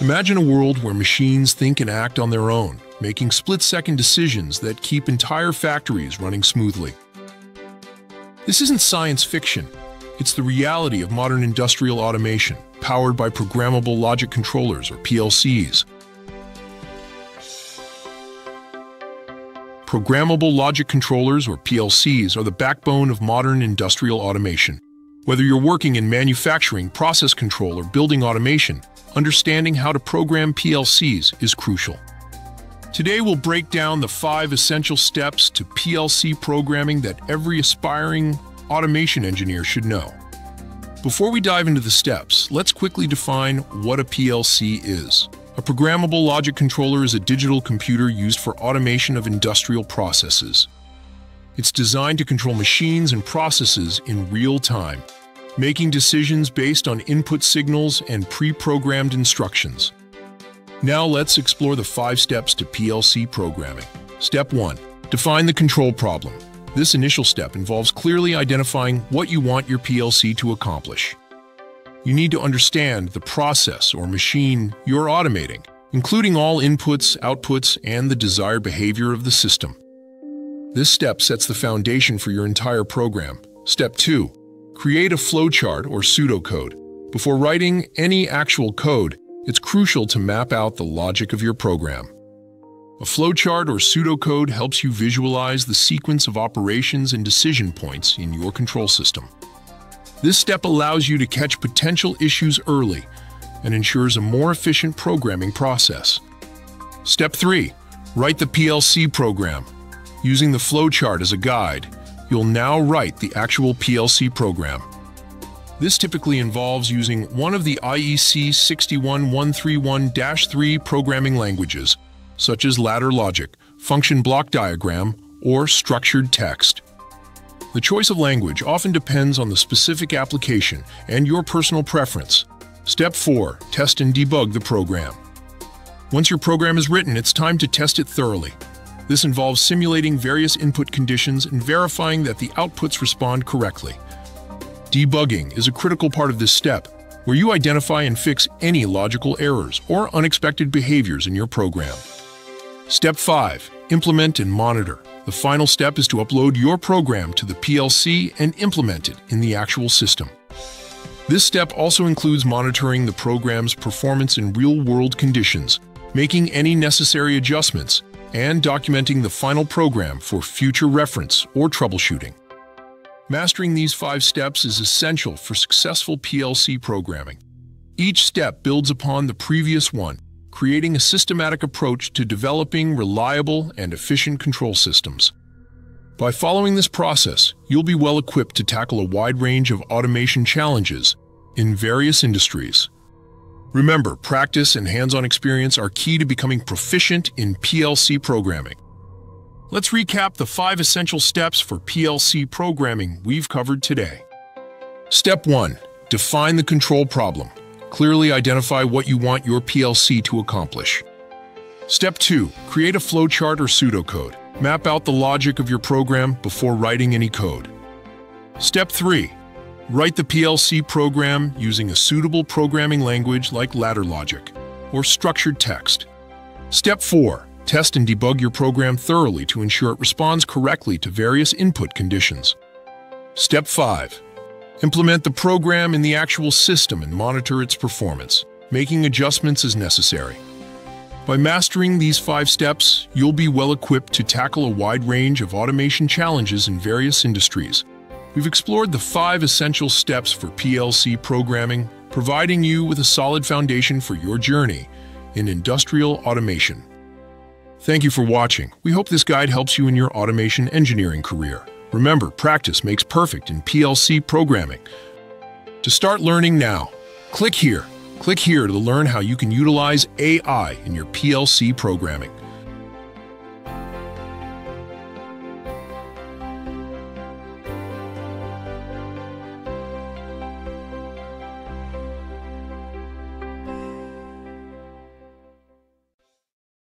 Imagine a world where machines think and act on their own, making split-second decisions that keep entire factories running smoothly. This isn't science fiction. It's the reality of modern industrial automation, powered by programmable logic controllers, or PLCs. Programmable logic controllers, or PLCs, are the backbone of modern industrial automation. Whether you're working in manufacturing, process control, or building automation, understanding how to program PLCs is crucial. Today we'll break down the five essential steps to PLC programming that every aspiring automation engineer should know. Before we dive into the steps, let's quickly define what a PLC is. A programmable logic controller is a digital computer used for automation of industrial processes. It's designed to control machines and processes in real time, making decisions based on input signals and pre-programmed instructions. Now let's explore the five steps to PLC programming. Step 1. Define the control problem. This initial step involves clearly identifying what you want your PLC to accomplish. You need to understand the process or machine you're automating, including all inputs, outputs, and the desired behavior of the system. This step sets the foundation for your entire program. Step 2. Create a flowchart or pseudocode. Before writing any actual code, it's crucial to map out the logic of your program. A flowchart or pseudocode helps you visualize the sequence of operations and decision points in your control system. This step allows you to catch potential issues early and ensures a more efficient programming process. Step 3. Write the PLC program. Using the flowchart as a guide, you'll now write the actual PLC program. This typically involves using one of the IEC 61131-3 programming languages, such as ladder logic, function block diagram, or structured text. The choice of language often depends on the specific application and your personal preference. Step 4. Test and debug the program. Once your program is written, it's time to test it thoroughly. This involves simulating various input conditions and verifying that the outputs respond correctly. Debugging is a critical part of this step, where you identify and fix any logical errors or unexpected behaviors in your program. Step 5. Implement and monitor. The final step is to upload your program to the PLC and implement it in the actual system. This step also includes monitoring the program's performance in real-world conditions, making any necessary adjustments, and documenting the final program for future reference or troubleshooting. Mastering these five steps is essential for successful PLC programming. Each step builds upon the previous one, creating a systematic approach to developing reliable and efficient control systems. By following this process, you'll be well equipped to tackle a wide range of automation challenges in various industries. Remember, practice and hands-on experience are key to becoming proficient in PLC programming. Let's recap the five essential steps for PLC programming we've covered today. Step 1. Define the control problem. Clearly identify what you want your PLC to accomplish. Step 2. Create a flowchart or pseudocode. Map out the logic of your program before writing any code. Step 3. Write the PLC program using a suitable programming language like ladder logic or structured text. Step 4. Test and debug your program thoroughly to ensure it responds correctly to various input conditions. Step 5. Implement the program in the actual system and monitor its performance, making adjustments as necessary. By mastering these five steps, you'll be well equipped to tackle a wide range of automation challenges in various industries, We've explored the five essential steps for PLC programming, providing you with a solid foundation for your journey in industrial automation. Thank you for watching. We hope this guide helps you in your automation engineering career. Remember, practice makes perfect in PLC programming. To start learning now, click here. Click here to learn how you can utilize AI in your PLC programming.